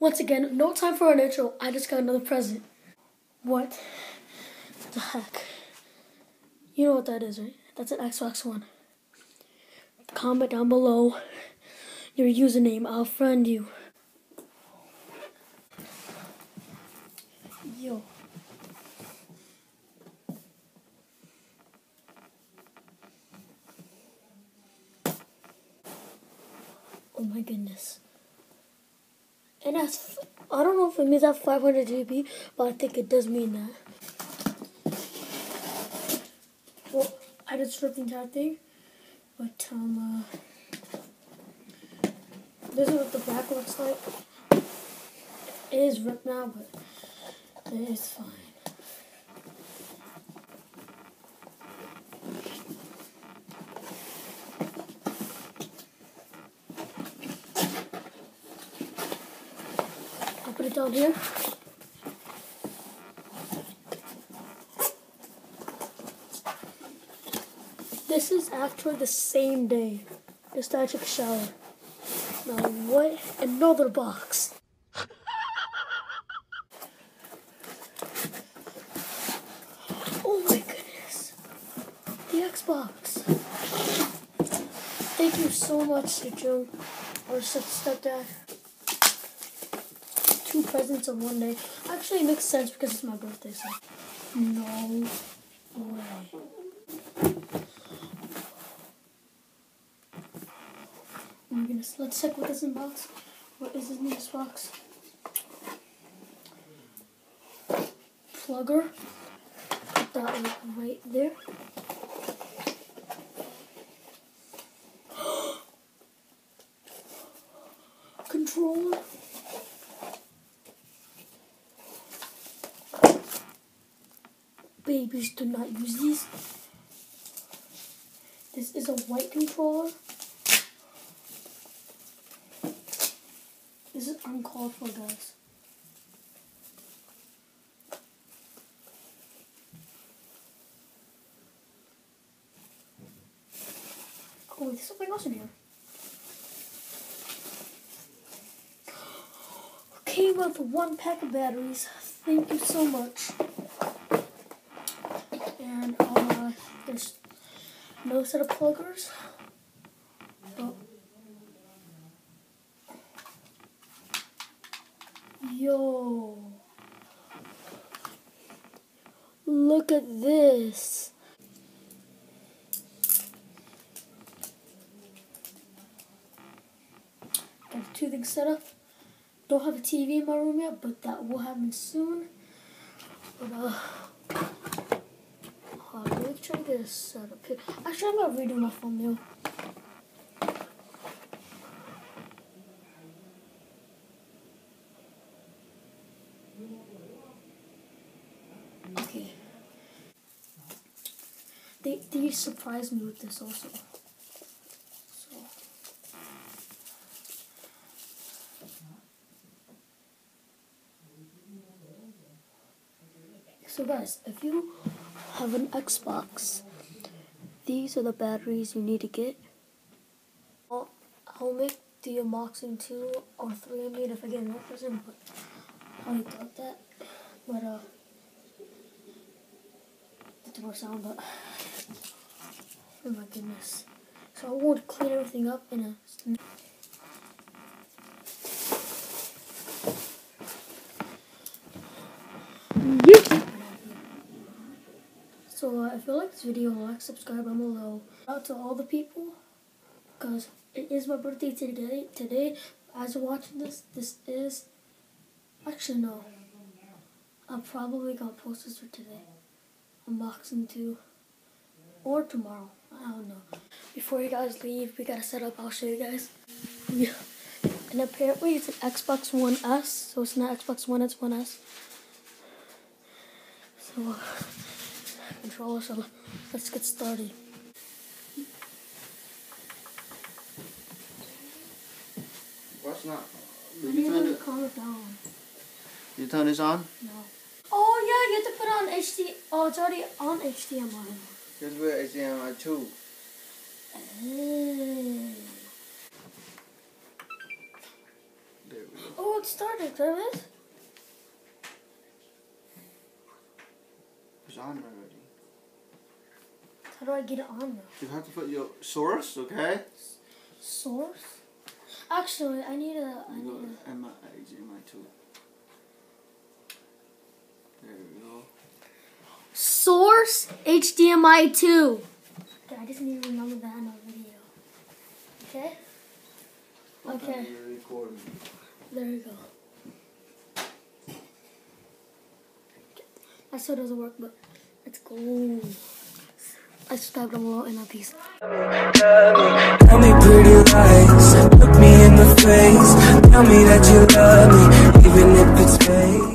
Once again, no time for an intro. I just got another present. What the heck? You know what that is, right? That's an Xbox One. Comment down below your username. I'll friend you. Yo. Oh my goodness. And that's, I don't know if it means that 500 GB, but I think it does mean that. Well, I just ripped the entire thing, but um, uh, this is what the back looks like. It is ripped now, but it's fine. Here. This is actually the same day. Just I took a shower. Now what? Another box. Oh my goodness. The Xbox. Thank you so much, Sejong, or stepdad. Two presents in one day. Actually, it makes sense because it's my birthday, so. No way. Oh my goodness. Let's check what is in box. What is in this box? Plugger. Put that right there. Controller. Babies do not use these. This is a white controller. This is uncalled for, guys. Oh, there's something else in here. Came with one pack of batteries. Thank you so much. And uh, there's no set of pluggers. But Yo. Look at this. Got two things set up. Don't have a TV in my room yet, but that will happen soon. But, uh, uh let me try this setup here. Actually, I'm gonna redo my thumbnail. Okay. They they surprised me with this also. So So guys, if you have an Xbox, these are the batteries you need to get. I'll, I'll make the unboxing two or three I made if I get another person, but I doubt that. But uh it's more sound, but oh my goodness. So I want to clean everything up in a if you like this video, like, subscribe down below. Out to all the people, because it is my birthday today. Today, as you're watching this, this is actually no. I probably got posters for today, unboxing two, or tomorrow. I don't know. Before you guys leave, we gotta set up. I'll show you guys. Yeah. And apparently it's an Xbox One S, so it's not Xbox One, it's One S. So. Uh, controller, so let's get started. What's not? Did you turn it? calm it down. You turn this on? No. Oh yeah, you have to put on HD. Oh, it's already on HDMI. Just with HDMI two. Eh. There we go. Oh, it started, Travis. It's on already. How do I get it on now? You have to put your source, okay? Source? Actually, I need a. I You need a. 2. There we go. Source HDMI 2. Okay, I just need to remember that in our video. Okay? Okay. There we go. That still doesn't work, but let's go. I subscribe down below and a peace. Tell me pretty lies, look me in the face. Tell me that you love me, even if it's fake.